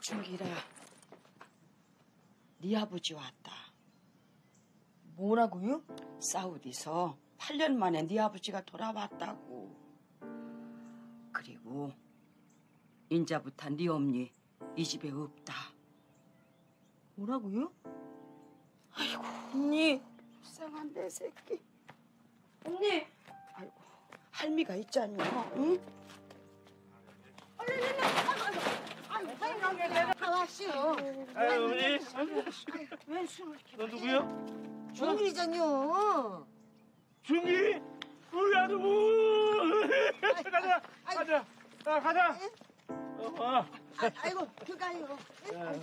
준기라, 네 아버지 왔다. 뭐라고요? 사우디서 8년 만에 네 아버지가 돌아왔다고. 그리고 인자부터 네 엄니 이 집에 없다. 뭐라고요? 아이고, 언니. 불쌍한 내 새끼. 언니, 아이고, 할미가 있잖여. 응? 다 왔어요. 아유 어머니 왜 술을 이렇게 너 누구요? 중일이잖요. 중기 우리 아들 가자 가자 아, 가자 어, 와. 아, 아이고. 이라. 아이고.